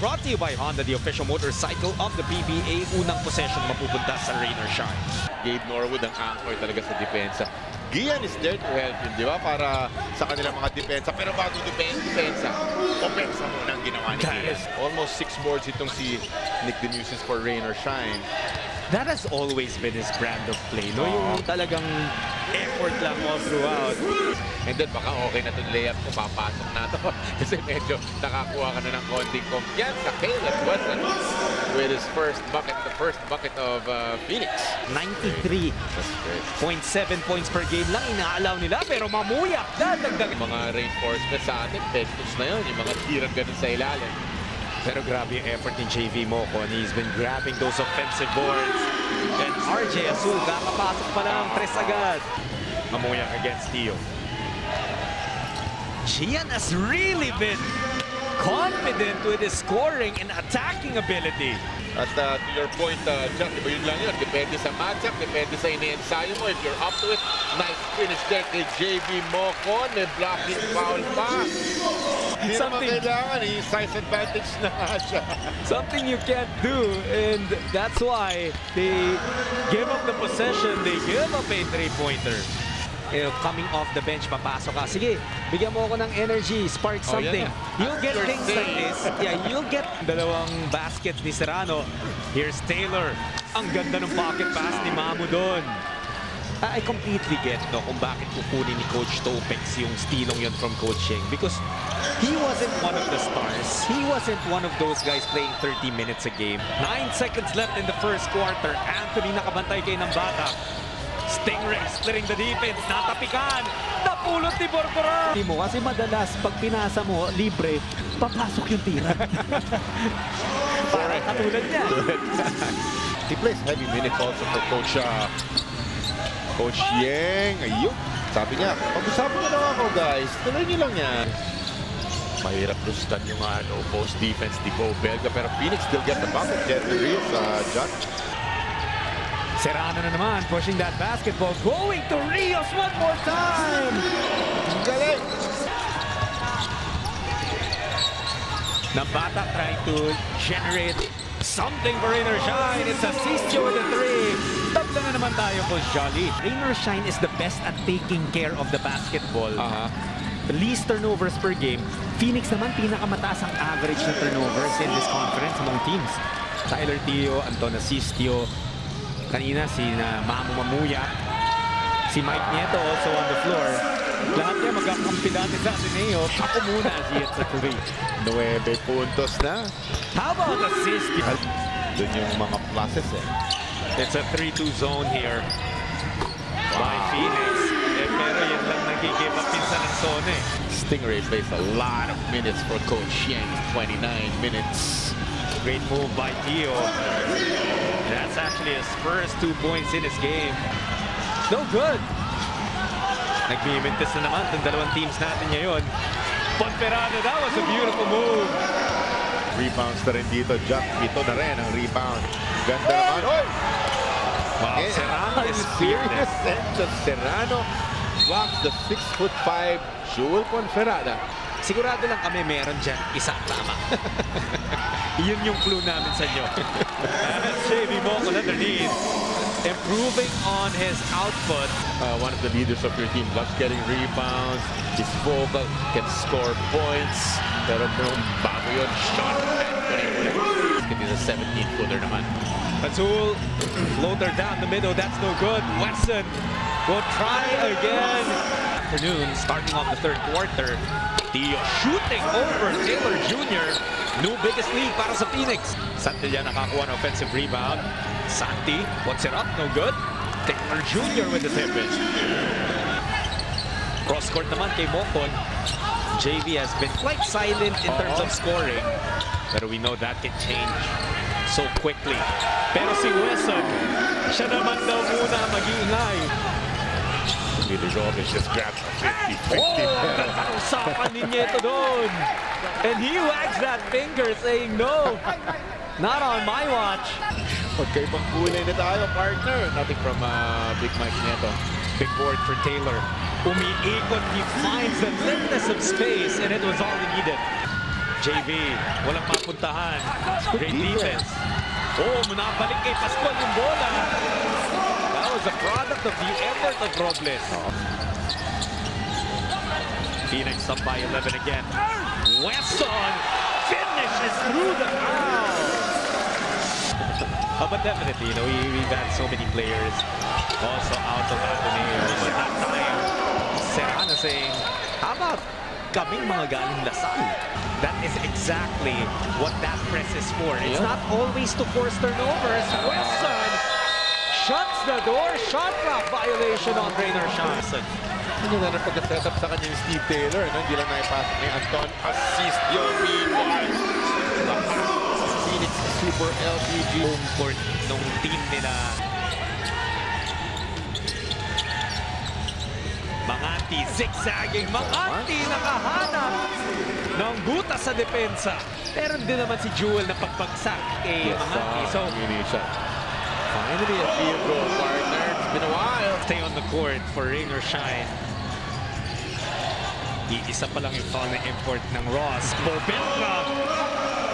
brought to you by Honda, the official motorcycle of the PBA. Unang possession mapupunta sa Rain or Shine. Gabe Norwood ang anchor talaga sa depensa. Gian is there to help him, di ba? Para sa kanilang mga depensa. Pero bago depensa, depensa, opensa muna ang ginawa ni Gian. Yes. Almost six boards itong si Nick Demusis for Rain or Shine. That has always been his brand of play, no? Yung talagang effort lang all throughout. And then baka okay na itong layup ko, papasok na to. Kasi medyo nakakuha ka na ng konting kumpiyansa. Caleb Wesson with his first bucket, the first bucket of uh, Phoenix. 93.7 That's great. points per game lang inaalaw nila pero mamuyak dadagdag. Mga reinforcements sa atin, Ventus na yun, yung mga tirang ganun sa ilalim. Pero grabe yung effort ni JV Mocon. He's been grabbing those offensive boards. And RJ Azul, kakapasok pa lang, tres agad. Mamuyak against Tio. Gian has really been confident with his scoring and attacking ability. At uh, to your point, uh, Jack, di ba yun lang yun? Depende sa matchup, depende sa ine-ensayo mo. If you're up to it, nice finish there kay JV Mocon. May blocking foul pa. Hindi naman Something- kailangan, eh. size advantage na siya. Something you can't do and that's why they give up the possession, they give up a three-pointer. Know, coming off the bench, papasok ka. Sige, bigyan mo ako ng energy, spark Oh, something. yan na. You'll get After things like this. Yeah, you'll get dalawang baskets ni Serrano. Here's Taylor. Ang ganda ng pocket pass ni Mamu doon. I I completely get no, kung bakit kukunin ni Coach Topex yung stilong yun from coaching. Because he wasn't one of the stars. He wasn't one of those guys playing 30 minutes a game. Nine seconds left in the first quarter. Anthony nakabantay kay ng bata. Stingray splitting the defense. Natapikan. Napulot ni Borgora. Hindi mo kasi madalas pag pinasa mo libre, papasok yung tira. Para katulad niya. He plays heavy minutes also for Coach uh, Coach Yeng. Ayun. Sabi niya, pag-usapan lang ako guys. Tuloy niyo lang yan. Mahirap lustan yung ano, post defense ni Bo Belga. Pero Phoenix still get the bucket. Jerry Rios, uh, John. Serrano na naman pushing that basketball. Going to Rios one more time. Galing! Nabata trying to generate something for Rain or Shine. It's a Sisio with a three. Tatlo na naman tayo, Coach Jolly. Rain or Shine is the best at taking care of the basketball. Aha. Least turnovers per game. Phoenix naman pinakamataas ang average na turnovers in this conference among teams. Tyler Tio, Anton Asistio, kanina si na Mamu Mamuya, si Mike Nieto also on the floor. Lahat niya magkakampi dati sa Ateneo. Ako muna as he hits a three. 9 puntos na. How about assist? Doon yung mga pluses eh. It's a 3-2 zone here by Phoenix. Eh, pero yan lang nagkikipa pinsan ng zone eh. Stingray plays a lot of minutes for Coach Yang. 29 minutes. Great move by Tio. That's actually his first two points in his game. No good. Nagbimintis na naman itong dalawang teams natin ngayon. Ponferrada, that was a beautiful move. Rebounds na rin dito, Jack. Ito na rin ang rebound. Ganda naman. Oy! Wow, Eh, Serrano is serious fearless. Enzo Serrano blocks the 6'5 Jewel Conferrada. Sigurado lang kami meron dyan isang tama. Yun yung clue namin sa inyo. JV Mocon underneath. Improving on his output. Uh, one of the leaders of your team loves getting rebounds. He's vocal, can score points. Pero nung bago yun, shot Anthony ulit. He's a 17-footer naman. Azul, floater down the middle, that's no good. Wesson will try again. Afternoon, starting off the third quarter. Tio shooting over Taylor Jr. New biggest lead para sa Phoenix. Santilla nakakuha ng offensive rebound. Santi puts it up, no good. Taylor Jr. with the tip in. Cross court naman kay Mocon. JV has been quite silent in terms of uh-huh. scoring. Pero we know that can change so quickly. Pero si Wesson, siya naman daw muna mag-iingay. Billy Gomez just grabs a 50-50. Oh, usapan ni Nieto doon. And he wags that finger saying, no, not on my watch. Magkaibang kulay na tayo, partner. Nothing from uh, Big Mike Nieto. Big board for Taylor. Umiikot, he finds the thickness of space, and it was all he needed. JV, walang mapuntahan. Good Great defense. defense. Oh, munabalik kay Pascual yung bola. Was a product of the effort of Robles. Phoenix up by 11 again. Wesson finishes through the crowd. Oh, but definitely, you know, we, we've had so many players also out of Ateneo. Oh, but that time, Serrano saying, how about kaming mga galing Lasal? That is exactly what that press is for. It's Yeah. not always to force turnovers. Wesson shuts the door. Shot clock violation on Rainer Johnson. Hindi na rin pagka-set up sa kanya yung Steve Taylor. No? Hindi lang naipasok ni Anton. Assist yung meanwhile. Phoenix Super LPG. home court nung team nila. Manganti zigzagging. Manganti nakahanap ng butas sa depensa. Meron din naman si Jewel na pagbagsak kay Manganti. So. Finally, a field goal, partner. It's been a while. stay on the court for rain or shine. Iisa pa lang yung foul na import ng Ross. Borbentra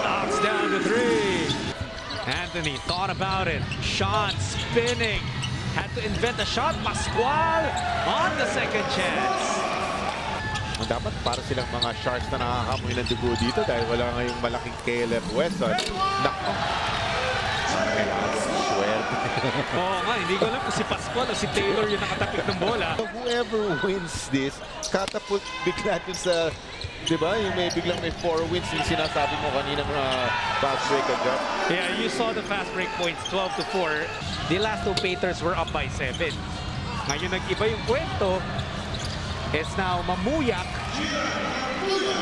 knocks down the three. Anthony thought about it. Sean spinning. Had to invent a shot. Pascual on the second chance. Dapat para silang mga sharks na nakakamoy ng dugo dito dahil wala ngayong malaking Caleb Weston. Nako. Oo nga, hindi ko alam kung si Pascual o si Taylor yung nakatapik ng bola. Whoever wins this, catapult bigla dun sa, di ba, yung may biglang may four wins yung sinasabi mo kaninang uh, fast break agad. Yeah, you saw the fast break points, 12 to 4. The last two Patriots were up by 7. Ngayon nag-iba yung kwento. It's now Mamuyak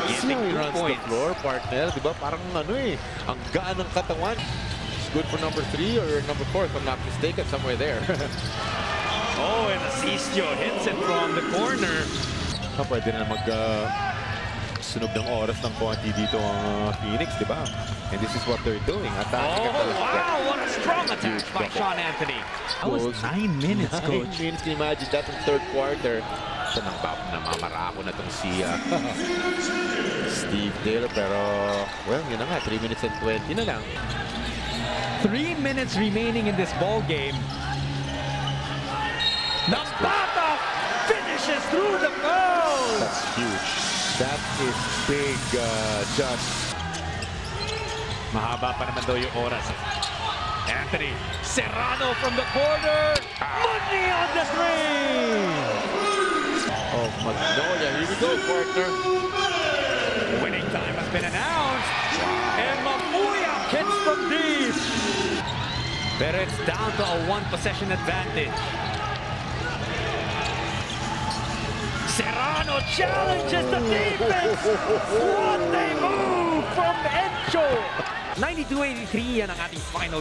getting two runs the points. floor, partner. Di ba? Parang ano eh, ang gaan ng katawan. Good for number three or number four, if I'm not mistaken, somewhere there. Oh, and Asistio hits it from the corner. Ah, pwede na mag uh, sunog ng oras ng konti dito ang uh, Phoenix, di ba? And this is what they're doing. Ka Oh, talaga. wow, what a strong attack Huge by. Sean Anthony. That was nine minutes, Nine coach. minutes, can you imagine that in third quarter? Ito nang bab na mamarako na itong si uh, Steve Taylor. Pero, well, yun na nga, 3 minutes and 20 na lang. Three minutes remaining in this ball game. Nambata finishes through the goal. That's huge. That is big, uh, Josh. Mahaba pa naman daw yung oras. Anthony Serrano from the corner. Money on the three. Oh, Magnolia. Here we go, partner. Winning time has been announced. Mamuya hits from deep. It's down to a one possession advantage. Serrano challenges the defense. What a move from Encho. 92-83 yan ang ating final